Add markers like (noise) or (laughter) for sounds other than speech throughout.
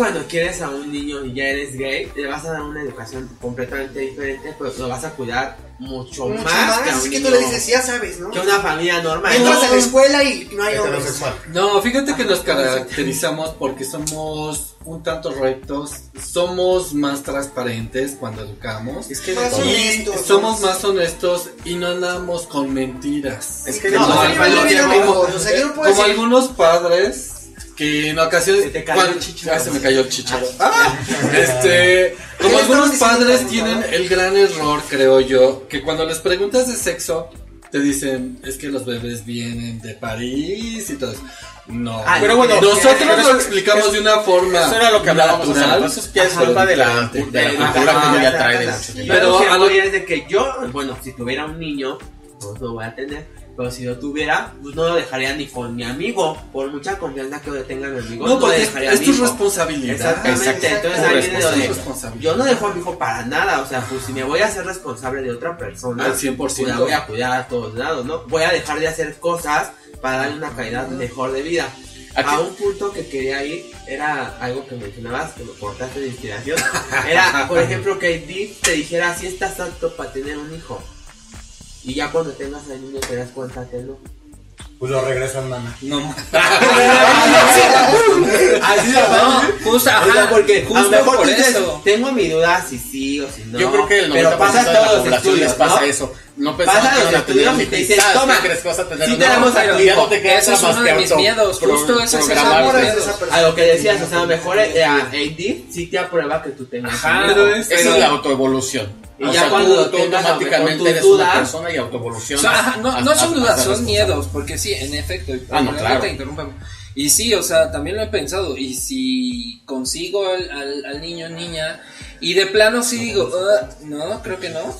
cuando quieres a un niño y ya eres gay, le vas a dar una educación completamente diferente, pero lo vas a cuidar mucho, Mucho más, más, que a un es que niño, tú le dices, ya sabes, ¿no? que una familia normal. Entras ¿no? a la escuela y no hay hombres. No, fíjate que nos caracterizamos porque somos un tanto rectos, somos más transparentes cuando educamos. Es que Más honestos, somos más- honestos y no andamos con mentiras. Es que No, no, no puedo Como algunos padres que en ocasiones Se te cayó cuando- el chícharo. Ah, se me cayó el chicharo. Ah, este, (laughs) como algunos padres tienen el gran error, creo yo, que cuando les preguntas de sexo te dicen, es que los bebés vienen de París y todo eso. No. Ah, Pero bueno, nosotros pero lo eso- explicamos de una forma Eso era lo que hablábamos natural. Eso ya es culpa de la, diferente. de la Ajá, cultura que ya trae de ajá. mucho Y tiempo. Pero a lo- es de que yo, bueno, si tuviera un niño, pues lo voy a tener. Pero si lo tuviera, pues no lo dejaría ni con mi amigo. Por mucha confianza que yo tenga en mi amigo, No, no, porque le es, dejaría es a mi tu hijo. responsabilidad. Exactamente, Exacto. entonces ahí lo Es de, responsabilidad. yo no dejo a mi hijo para nada, o sea, pues si me voy a hacer responsable de otra persona, Al 100%. pues la voy a cuidar a todos lados, ¿no? Voy a dejar de hacer cosas para darle una calidad mejor de vida. Aquí- A un punto que quería ir, era algo que mencionabas, que me cortaste de inspiración, era, por (laughs) ejemplo, que Deep te dijera si estás apto para tener un hijo. Y ya cuando tengas al niño te das cuenta que no. Pues lo regresan, mana. No, (laughs) (laughs) Así no, justo, O sea, ajá, porque a lo justo mejor por dices, eso. tengo mi duda si sí o si no. Yo creo que el 90% pero pasa de la todos los población les estudios, pasa ¿no? eso. No Pasa pensamos que los van a tener estudios y te dicen, ¿sabes toma, qué crees que vas a tener? sí No, tenemos ya hijo. no te queda Ese es uno de mis miedos, justo ese es esa A lo que decías, o sea, mejor eh, a AD sí te aprueba que tú tengas Ajá, es- Esa es la autoevolución. Y o ya sea, cuando tú, tú automáticamente eres dudas- una persona y O autoevolucionas. sea, ajá, no, no son dudas, son miedos, porque sí, en efecto, y Ah, no, claro. te. Y sí, o sea, también lo he pensado, y si consigo al, al, al niño niña, y de plano sí digo, "Ah, no, creo que no.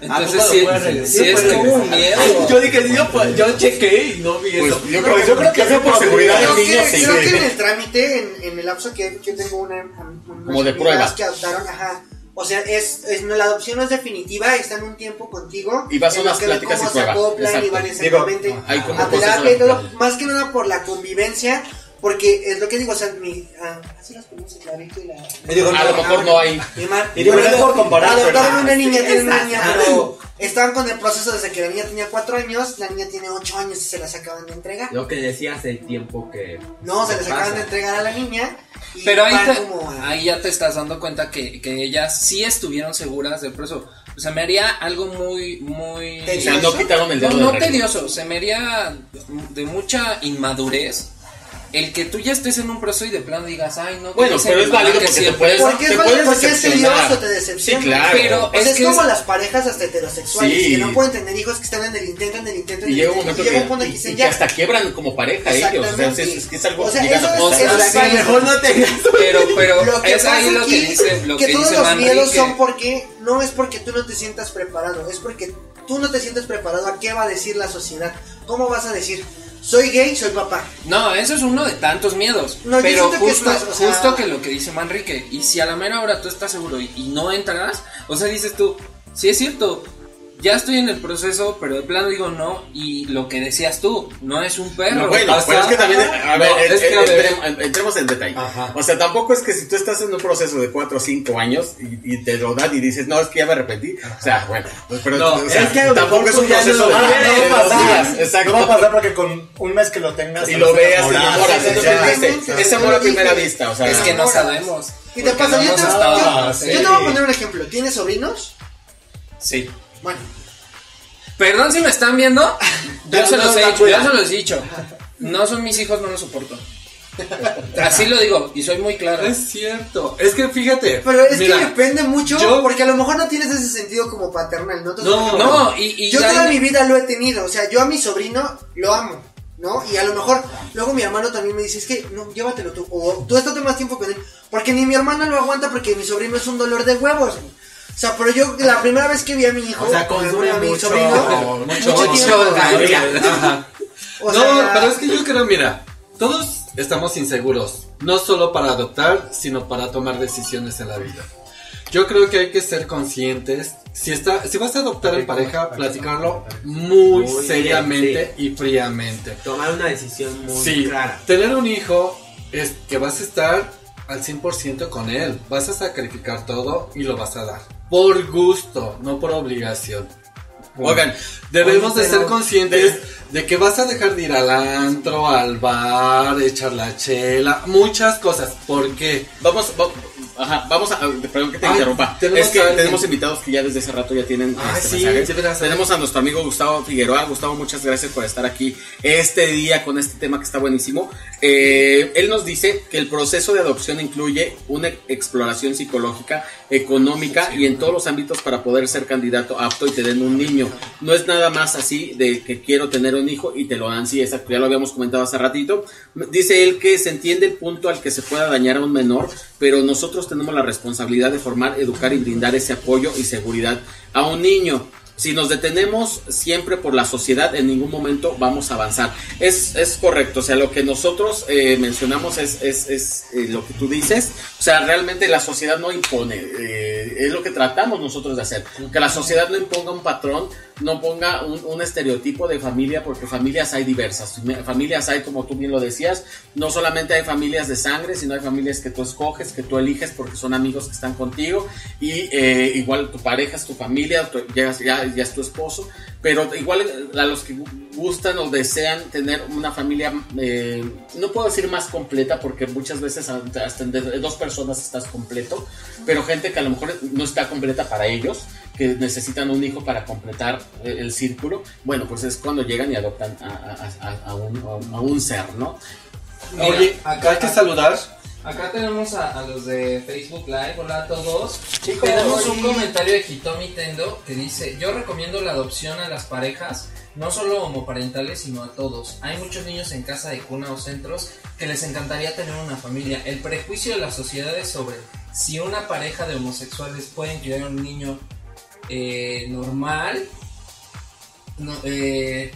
Entonces poco lo sí, es como un miedo. Yo dije, yo, pues, yo chequé y no vi Pues eso. yo creo, yo creo que eso por seguridad del que, niño sí. creo que en el trámite, en, en el lapso que yo tengo una, un- unas Como de prueba. que adoptaron, ajá. O sea, es, es, la adopción no es definitiva, están un tiempo contigo. Y vas a unas que pláticas y cómo se prueba. acoplan y van Digo, exactamente hay como a terapia y todo, más que nada por la convivencia, porque es lo que digo, o sea, mi, ah, así las conoce Clarito y la... Y digo, A lo mejor no hay. Mi mar- Y digo, no es por comparar, Adoptaron una niña, tienen una niña, pero estaban con el proceso desde que la niña tenía cuatro años, la niña tiene ocho años y se las acaban de entregar. Lo que decías el tiempo que. No, se les pasa. acaban de entregar a la niña. Y Pero ahí, te- como ahí ya te estás dando cuenta que, que ellas sí estuvieron seguras del proceso. O sea, me haría algo muy, muy... O sea, no quitaron el No, dedo no renglón. tedioso, se me haría de mucha inmadurez el que tú ya estés en un proceso y de plano digas, ay, no. Bueno, pero es válido que porque te siempre- puedes, Porque es te válido, puedes porque es decepcionar. tedioso, te decepciona. Sí, claro. Pero O sea, es es, que como es- las parejas hasta heterosexuales Sí. que no pueden tener hijos que están en el intento, en el intento, en Y el llega un momento y que, y- que dicen y que hasta quiebran como pareja ellos. O sea, es, es que es algo O sea, a eso es- O sea, es válido. Mejor no tengas. (laughs) Pero, pero Lo que es ahí lo que dice, lo que, que, todos los miedos son porque no es porque tú no te sientas preparado, es porque tú no te sientes preparado a qué va a decir la sociedad. ¿Cómo vas a decir? Soy gay, soy papá. No, eso es uno de tantos miedos. No, pero siento que es justo, más, o sea- justo que lo que dice Manrique. Y si a la mera hora tú estás seguro y, y no entras, o sea, dices tú, sí es cierto, ya estoy en el proceso, pero de plano digo no. Y lo que decías tú, no es un perro. No, bueno, Hasta- pero es que también, a ver, No, eh, es que, eh, a ver. entremos- en detalle. Ajá. O sea, tampoco es que si tú estás en un proceso de 4 o 5 años y, y te lo dan y dices, no, es que ya me arrepentí. O sea, bueno, pues, pero No, o sea, es que a lo tampoco es un proceso no de, lo Ah, no va a dos pasar. días. Exacto. No va a pasar porque con un mes que lo tengas. Y lo veas, Exactamente. dices, es amor a primera vista. O sea, es que no sabemos. Y te pasa, no yo te voy a poner un ejemplo. ¿Tienes sobrinos? Sí. Bueno, Perdón si me están viendo. (laughs) Yo se no los he dicho, yo se los he dicho. No son mis hijos, no los soporto. Así lo digo, y soy muy claro. Es cierto. Es que fíjate. pero es mira, que depende mucho, yo- porque a lo mejor no tienes ese sentido como paternal, ¿no? Entonces, No, No, y, y yo hay- toda mi vida lo he tenido, o sea, yo a mi sobrino lo amo, ¿no? Y a lo mejor luego mi hermano también me dice, es que no, llévatelo tú, o tú estate más tiempo con él, porque ni mi hermano lo aguanta porque mi sobrino es un dolor de huevos. O sea, pero yo la primera vez que vi a mi hijo, O sea, consume a mi mucho- sobrino, mucho- mucho tiempo, mucho gallo. Ajá. o no, sea, pero es que yo creo, mira, todos estamos inseguros, no solo para adoptar, sino para tomar decisiones en la vida. Yo creo que hay que ser conscientes. Si está, si vas a adoptar en pareja, platicarlo muy, Muy seriamente y fríamente. Tomar una decisión muy Sí, clara. tener un hijo es que vas a estar al 100% con él. Vas a sacrificar todo y lo vas a dar. Por gusto, no por obligación. Oigan, debemos de ser conscientes de que vas a dejar de ir al antro, al bar, echar la chela, muchas cosas. ¿Por qué? Vamos, va- ajá, vamos a, perdón que te Ay, interrumpa. Es que alguien. tenemos invitados que ya desde hace rato ya tienen Ah, este sí, veras. Tenemos a nuestro amigo Gustavo Figueroa. Gustavo, muchas gracias por estar aquí este día con este tema que está buenísimo. Eh, él nos dice que el proceso de adopción incluye una exploración psicológica, económica y en todos los ámbitos para poder ser candidato apto y te den un niño. No es nada más así de que quiero tener un hijo y te lo dan, sí, exacto, ya lo habíamos comentado hace ratito. Dice él que se entiende el punto al que se pueda dañar a un menor, pero nosotros tenemos la responsabilidad de formar, educar y brindar ese apoyo y seguridad a un niño. Si nos detenemos siempre por la sociedad, en ningún momento vamos a avanzar. Es, es correcto, o sea, lo que nosotros eh, mencionamos es, es, es, eh, lo que tú dices. O sea, realmente la sociedad no impone, eh, es lo que tratamos nosotros de hacer. Que la sociedad no imponga un patrón, no ponga un, estereotipo de familia, porque familias hay diversas. Familias hay, como tú bien lo decías, no solamente hay familias de sangre, sino hay familias que tú escoges, que tú eliges porque son amigos que están contigo. Y eh, igual tu pareja es tu familia, tu- ya, ya, ya es tu esposo. Pero igual a los que gustan o desean tener una familia, eh, no puedo decir más completa, porque muchas veces hasta de dos personas estás completo, pero gente que a lo mejor no está completa para ellos, que necesitan un hijo para completar el círculo, bueno, pues es cuando llegan y adoptan a, a- a- a un, a un ser, ¿no? Mira, Oye, acá- hay que saludar. Acá tenemos a, a los de Facebook Live, hola a todos. tenemos un comentario de Hitomi Tendo que dice, yo recomiendo la adopción a las parejas, no solo homoparentales, sino a todos. Hay muchos niños en casa de cuna o centros que les encantaría tener una familia. El prejuicio de las sociedades sobre si una pareja de homosexuales pueden criar un niño eh, normal, no, eh,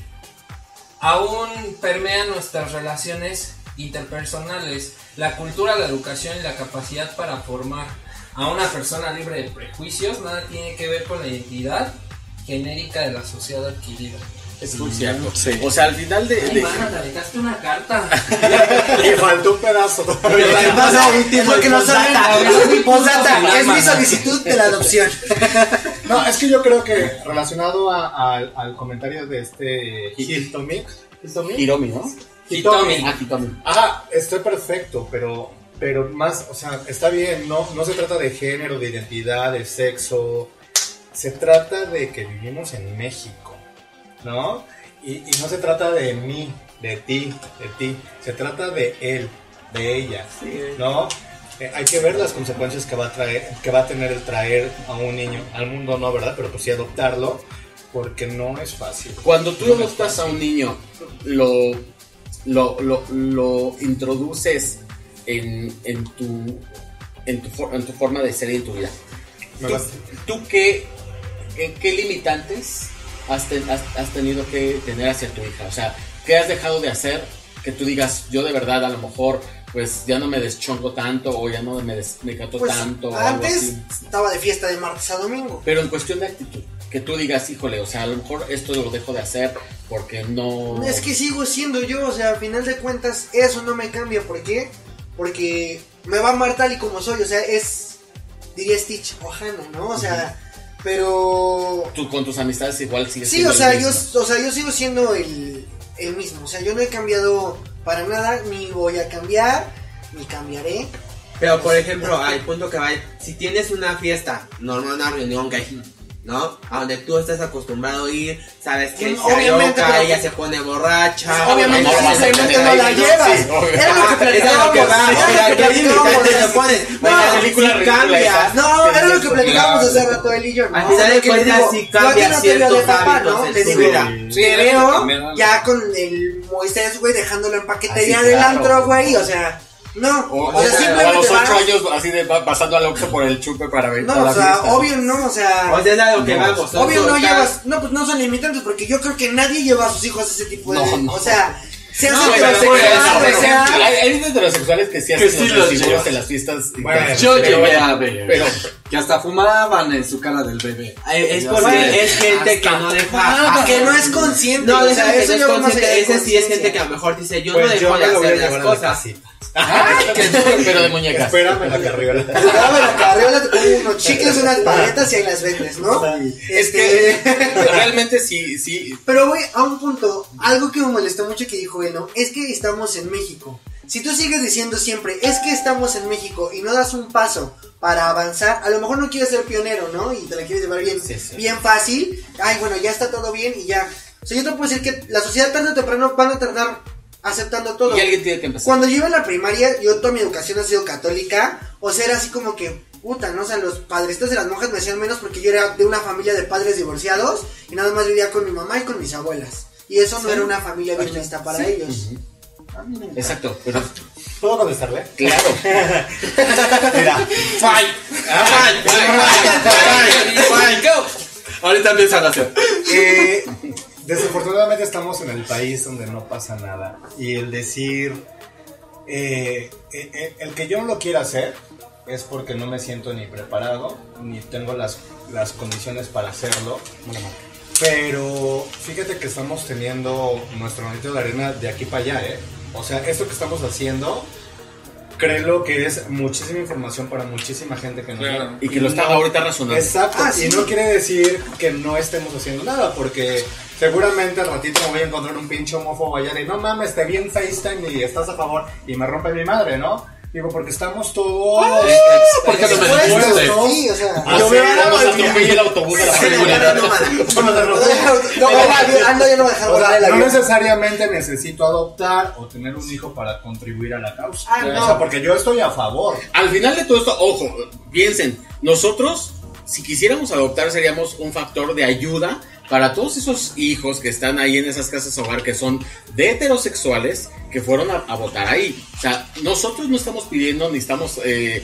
aún permea nuestras relaciones interpersonales, la cultura, la educación y la capacidad para formar a una persona libre de prejuicios nada tiene que ver con la identidad genérica de la sociedad adquirida. Es muy cierto. Sí. O sea, al final de... Ay, de- mana, te una carta. (laughs) Le faltó un pedazo. (laughs) Lo que pasa es lo que nos Postdata. saben. Postdata, Final, es mi solicitud de la adopción. (laughs) No, es que yo creo que relacionado a- al- al comentario de este Hitomi, ¿Hitomi? Hiromi, ¿no? Hitomi. Ah, Hitomi. Ajá, estoy perfecto, pero, pero más, o sea, está bien, no, no se trata de género, de identidad, de sexo, se trata de que vivimos en México, ¿no? Y, y no se trata de mí, de ti, de ti, se trata de él, de ella, ¿no? Eh, hay que ver las consecuencias que va a traer, que va a tener el traer a un niño al mundo, no, ¿verdad? Pero pues sí adoptarlo, porque no es fácil. Cuando tú adoptas a un niño, lo, lo, lo, lo introduces en, en, tu, en, tu, for- en tu forma de ser y en tu vida. Me ¿Tú, qué, qué, qué limitantes has, ten- has- has tenido que tener hacia tu hija? O sea, ¿qué has dejado de hacer que tú digas, yo de verdad a lo mejor pues ya no me deschongo tanto o ya no me desmecato Pues tanto o algo antes así? estaba de fiesta de martes a domingo. Pero en cuestión de actitud, que tú digas, híjole, o sea, a lo mejor esto lo dejo de hacer porque no... Es que sigo siendo yo, o sea, a final de cuentas, eso no me cambia. ¿Por qué? Porque me va a amar tal y como soy, o sea, es, diría Stitch Ohana, ¿no? O sea, pero... Tú con tus amistades igual sigues Sí, siendo o el sea, yo, o sea, yo sigo siendo el, el mismo, o sea, yo no he cambiado para nada, ni voy a cambiar, ni cambiaré. Pero por ejemplo, al punto que va, si tienes una fiesta, normal, una reunión gay, ¿no? A donde tú estás acostumbrado a ir, sabes que Sí, se pero- ella se pone borracha. Obviamente, no, no, no, no no, la no, llevas. sí. Era lo que lo que va, platicábamos. mira, Era ¿qué lo que platicábamos. pones? No, película si cambias. No, era lo que platicábamos hace rato él y yo. ¿no? Al final de Que le cuentas, digo, sí yo a ti cambia no te veo de ciertos papá, hábitos ¿no? en su digo, vida. Te veo ya con el Moisés, güey, dejándolo en paquetería del antro, güey, o sea, no. O, O, sea, o a simplemente los vas- ocho años así de pa- pasando al Oxxo por el chupe para ver No, o sea, fiesta. obvio no, o sea... O sea, es que No. vamos. Obvio no llevas, no, pues no son limitantes, porque yo creo que nadie lleva a sus hijos a ese tipo de... No, no. O sea, se No, hay, hay heterosexuales que sí Que hacen sí los recibos de las fiestas. Bueno. Yo bueno, a ver Pero, que hasta fumaban en su cara del bebé. Es porque es gente que no deja. Ah, que no es consciente. No, o sea, que eso no es Ese sí es gente que a lo mejor dice, yo Pues no dejo yo de hacer las cosas. Ay, (laughs) Pero de muñecas. Espérame la carriola. (laughs) Dame la carriola, te pongo unos chicles, unas paletas y ahí las vendes, ¿no? Es que (laughs) realmente sí, sí. Pero voy a un punto, algo que me molestó mucho que dijo él, ¿no? Es que estamos en México. Si tú sigues diciendo siempre, es que estamos en México y no das un paso para avanzar, a lo mejor no quieres ser pionero, ¿no? Y te la quieres llevar bien, Sí, sí. bien fácil. Ay, bueno, ya está todo bien y ya. O sea, yo te puedo decir que la sociedad tarde o temprano van a tardar aceptando todo. Y alguien tiene que empezar. Cuando yo iba a la primaria, yo toda mi educación ha sido católica, o sea, era así como que, puta, ¿no? O sea, los padrestos de las monjas me hacían menos porque yo era de una familia de padres divorciados y nada más vivía con mi mamá y con mis abuelas. Y eso no era una familia bien vista para ellos. Exacto, pero ¿Puedo contestarle? claro. (laughs) Mira, Fight. Fight. Fight. Fight. Go. Ahorita empieza la hacer. eh, desafortunadamente estamos en el país donde no pasa nada. Y el decir, eh, eh, eh, el que yo no lo quiera hacer es porque no me siento ni preparado, ni tengo las, las condiciones para hacerlo. Pero fíjate que estamos teniendo nuestro granito de arena de aquí para allá, ¿eh? O sea, esto que estamos haciendo, creo que es muchísima información para muchísima gente que no Claro. Y que lo está ahorita razonando. Exacto, Ah, y no quiere decir que no estemos haciendo nada, porque seguramente al ratito me voy a encontrar un pinche homófobo allá de no mames, te vi en FaceTime y estás a favor y me rompe mi madre, ¿no? Digo, porque estamos todos. ¿Por qué no me expuestos, dijiste? ¿no? Sí, o sea. Ah, Yo sí, sí, atropella el autobús de la seguridad. no, a necesariamente necesito adoptar o tener un hijo para contribuir a la causa. Ah, no. O sea, porque yo estoy a favor. Al final de todo esto, ojo, piensen, nosotros, si quisiéramos adoptar, seríamos un factor de ayuda para todos esos hijos que están ahí en esas casas hogar que son de heterosexuales que fueron a, votar ahí. O sea, nosotros no estamos pidiendo ni estamos. eh,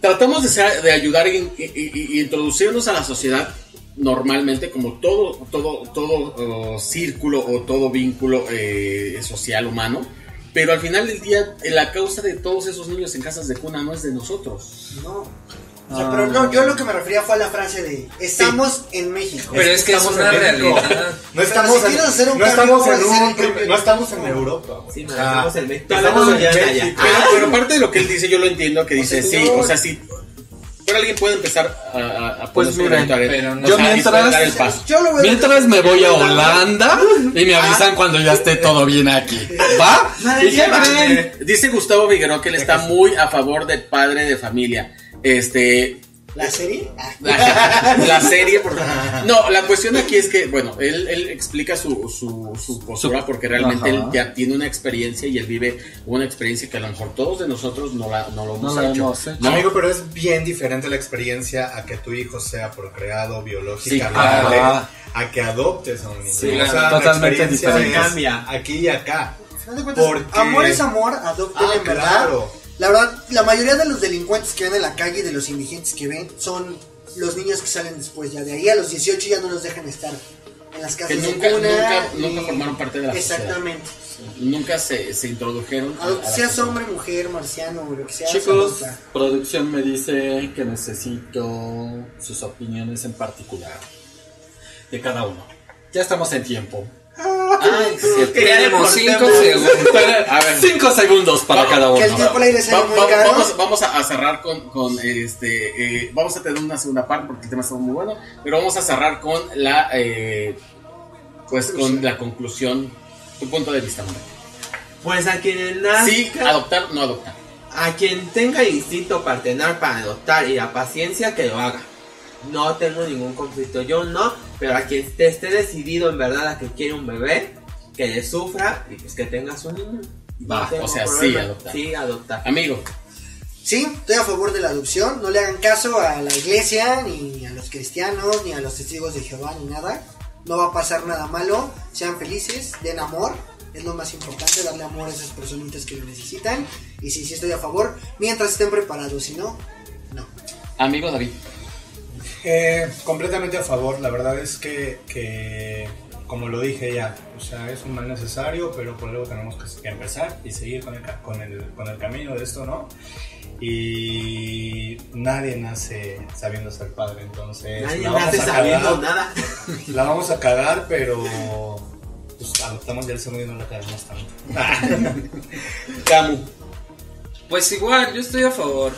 tratamos de, ser- ayudar y, introducirnos a la sociedad normalmente como todo todo todo oh, círculo o todo vínculo eh, social humano pero al final del día la causa de todos esos niños en casas de cuna no es de nosotros No. O sea, pero no, yo lo que me refería fue a la frase de estamos en México. Pero es que es Estamos una en México. realidad. No estamos, si quieres hacer un no cambio, estamos en vas a hacer un el cambio. no estamos en Europa. Sí, no, estamos en México. estamos en Allá, allá. México. pero, pero parte de lo que él dice yo lo entiendo que dice sea, sí señor. o sea sí pero alguien puede empezar a, a, a Pues arena. pero no- yo mientras- puede dar el paso. Yo lo veo Mientras me voy a Holanda y me avisan cuando ya esté todo bien aquí. ¿Va? ¿Y qué creen? Dice Gustavo Figueroa que él está muy a favor del padre de familia. Este, ¿La serie? (laughs) La serie. por- (laughs) No, la cuestión aquí es que, bueno, él, él explica su, su, su postura porque realmente Ajá. él ya tiene una experiencia y él vive una experiencia que a lo mejor todos de nosotros no, la, no lo hemos No hecho. hemos hecho. ¿no? Amigo, pero es bien diferente la experiencia a que tu hijo sea procreado biológicamente, Sí, claro. a que adoptes a un niño. Sí, o sea, la Totalmente experiencia diferente. es Cambia. Aquí y acá. Porque- amor es amor, adopten Ah, en verdad. claro. La verdad, la mayoría de los delincuentes que ven en la calle y de los indigentes que ven son los niños que salen después ya de ahí a los 18 ya no los dejan estar en las casas Que de nunca- cuna nunca- y- nunca formaron parte de la sociedad. Exactamente. Nunca se, se introdujeron. a- a Adop- la seas sociedad. hombre, mujer, marciano lo que sea. Chicos, producción me dice que necesito sus opiniones en particular de cada uno. Ya estamos en tiempo. Ay, sí, Tenemos 5 cortemos. segundos. A ver. Cinco segundos para Vamos, cada Que el uno. tiempo al aire sale Va- muy va- caro. vamos, vamos a, a cerrar con, con, este eh, vamos a tener una segunda parte porque el tema está muy bueno pero vamos a cerrar con la eh, pues con la conclusión tu punto de vista Manuel. Pues a quien nazca, sí adoptar no adoptar a quien tenga instinto partenar para adoptar y la paciencia que lo haga. No tengo ningún conflicto, yo no, pero a quien te esté decidido en verdad a que quiere un bebé, que le sufra y pues que tenga su niño. Va, o sea, sí, adoptar. Sí, adoptar. amigo Sí, estoy a favor de la adopción. No le hagan caso a la iglesia, ni a los cristianos, ni a los testigos de Jehová, ni nada. No va a pasar nada malo. Sean felices, den amor. Es lo más importante, darle amor a esas personitas que lo necesitan. Y sí, sí estoy a favor, mientras estén preparados. Si no, no. amigo David Eh, completamente a favor, la verdad es que, que, como lo dije ya, o sea, es un mal necesario, pero por luego tenemos que, que empezar y seguir con el, ca- con, el, con el camino de esto, ¿no? Y nadie nace sabiendo ser padre, entonces Nadie la, vamos nace a sabiendo nada. (laughs) la vamos a cagar, pero pues, adoptamos ya el segundo y no la cagamos tanto. (laughs) Camu Pues igual, yo estoy a favor.